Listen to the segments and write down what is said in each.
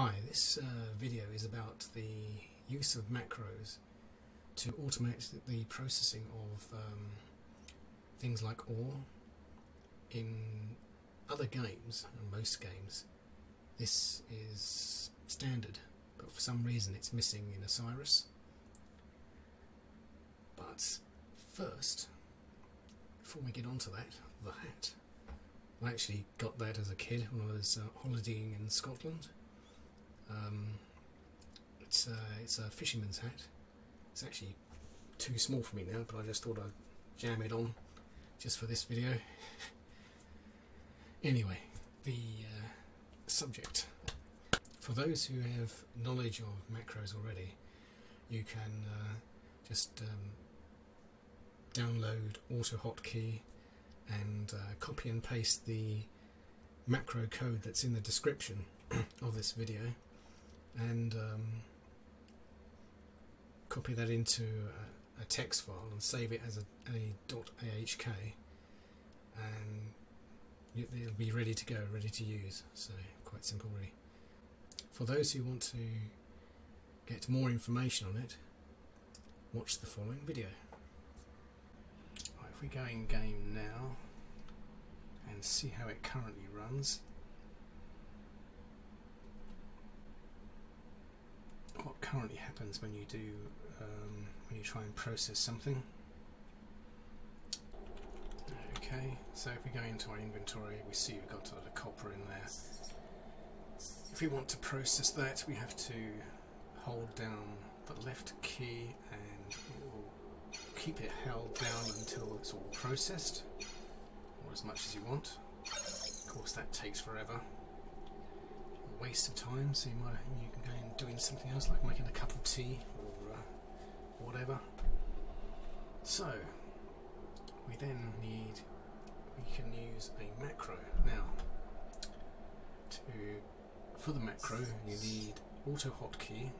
Hi, this uh, video is about the use of macros to automate the processing of um, things like ore in other games, most games. This is standard, but for some reason it's missing in Osiris. But first, before we get onto that, the hat. I actually got that as a kid when I was uh, holidaying in Scotland. It's, uh, it's a fisherman's hat. It's actually too small for me now, but I just thought I'd jam it on just for this video. anyway, the uh, subject. For those who have knowledge of macros already, you can uh, just um, download AutoHotkey and uh, copy and paste the macro code that's in the description of this video and um, copy that into a, a, text file and save it as a, a .ahk and it'll be ready to go, ready to use. So quite simple really. For those who want to get more information on it, watch the following video. Right, if we go in game now and see how it currently runs, currently happens when you do um, when you try and process something. Okay, so if we go into our inventory, we see we've got a lot of copper in there. If we want to process that, we have to hold down the left key and keep it held down until it's all processed, or as much as you want. Of course, that takes forever waste of time, so you, might, you can go and doing something else like making a cup of tea or uh, whatever. So, we then need, we can use a macro. Now, to for the macro you need AutoHotkey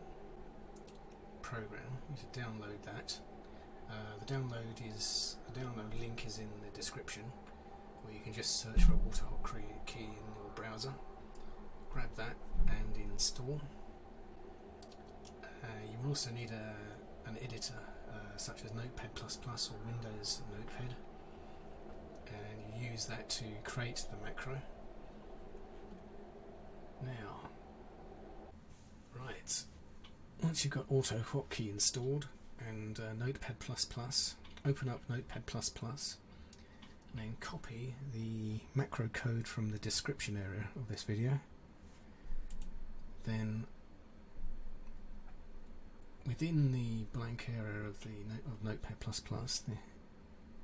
program, you need to download that. Uh, the download is, the download link is in the description, or you can just search for AutoHotkey key in your browser grab that and install. Uh, you will also need a, an editor uh, such as Notepad++ or Windows Notepad and you use that to create the macro. Now, right, once you've got AutoHotkey installed and uh, Notepad++, open up Notepad++ and then copy the macro code from the description area of this video then within the blank area of the of Notepad++, the,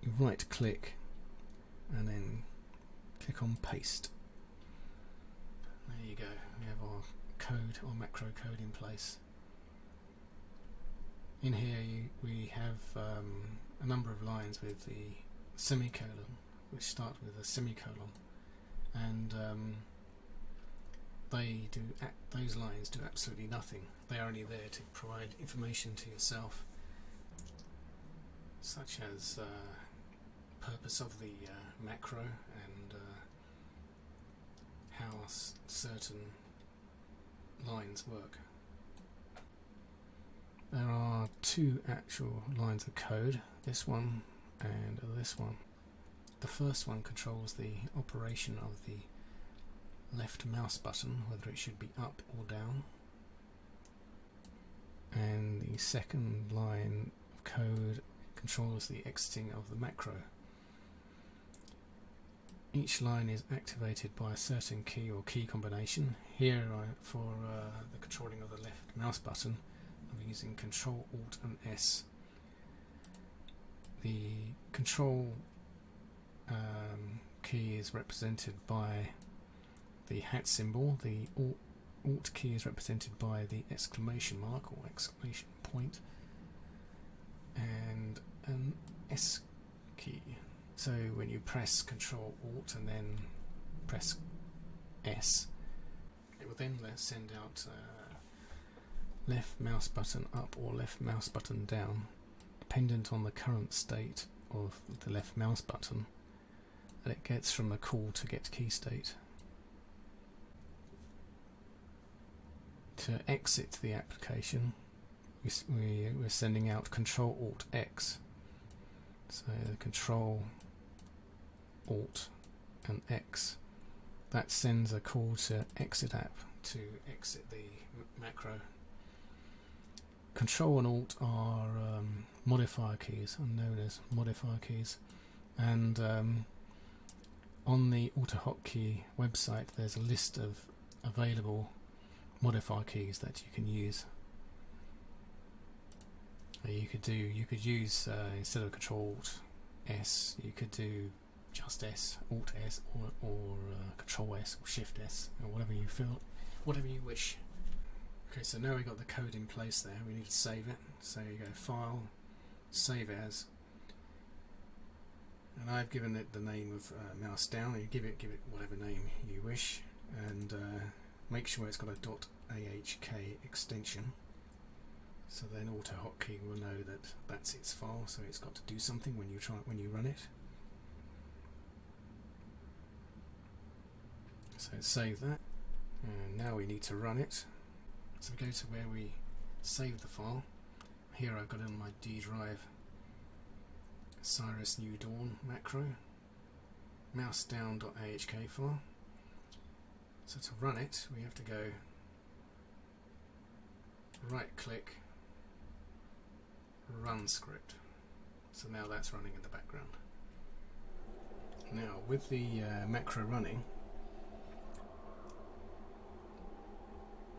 you right click and then click on paste. There you go, we have our code, our macro code in place. In here you, we have um, a number of lines with the semicolon, which start with a semicolon, and um, they do those lines do absolutely nothing. They are only there to provide information to yourself, such as uh, purpose of the uh, macro and uh, how certain lines work. There are two actual lines of code, this one and this one. The first one controls the operation of the left mouse button, whether it should be up or down. And the second line of code controls the exiting of the macro. Each line is activated by a certain key or key combination. Here I, for uh, the controlling of the left mouse button I'm using Control Alt and S. The control um, key is represented by the hat symbol, the Alt key is represented by the exclamation mark or exclamation point, and an S key. So when you press Control Alt and then press S, it will then send out uh, left mouse button up or left mouse button down, dependent on the current state of the left mouse button that it gets from the call to get key state. To exit the application, we, we, we're sending out Control Alt X. So Control Alt and X. That sends a call to exit app to exit the macro. Control and Alt are um, modifier keys, known as modifier keys, and um, on the AutoHotkey website there's a list of available modifier keys that you can use. Uh, you could do you could use uh, instead of Control S, you could do just S, Alt S, or, or uh, Control S, or Shift S, or whatever you feel, whatever you wish. Okay, so now we've got the code in place there. We need to save it. So you go File, Save As, and I've given it the name of uh, mouse down. You give it give it whatever name you wish, and uh, make sure it's got a .ahk extension. So then AutoHotkey will know that that's its file. So it's got to do something when you try when you run it. So save that. And now we need to run it. So we go to where we saved the file. Here I've got it on my D drive Osiris New Dawn macro, mouse down.ahk file. So to run it, we have to go right click, run script. So now that's running in the background. Now with the uh, macro running,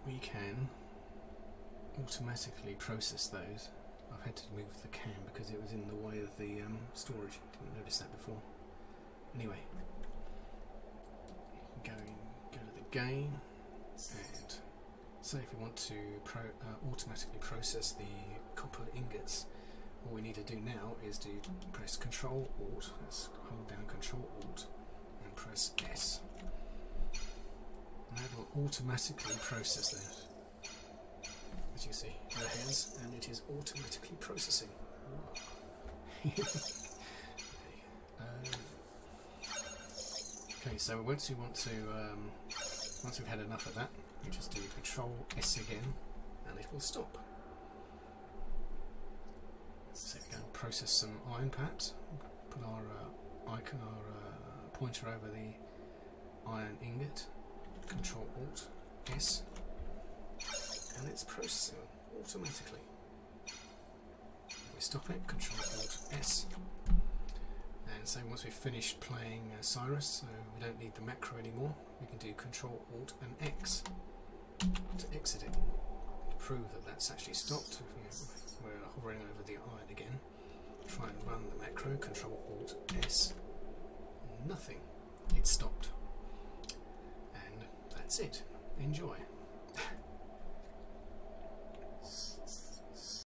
we can automatically process those I've had to move the cam because it was in the way of the um, storage. Didn't notice that before. Anyway, go in, go to the game, and say if we want to pro, uh, automatically process the copper ingots, all we need to do now is to press Control Alt. Let's hold down Control Alt and press S. And that will automatically process that as you see, it has, and it is automatically processing. okay. Um, okay, so once you want to, um, once we've had enough of that, we just do Control S again, and it will stop. So we go process some iron pads. Put our uh, icon, our uh, pointer over the iron ingot. Control Alt S and it's processing automatically. We stop it, Control Alt S. And so once we've finished playing uh, Osiris, so we don't need the macro anymore, we can do Control Alt and X to exit it. To prove that that's actually stopped, we're hovering over the iron again. Try and run the macro, Control Alt S. Nothing. It stopped. And that's it. Enjoy.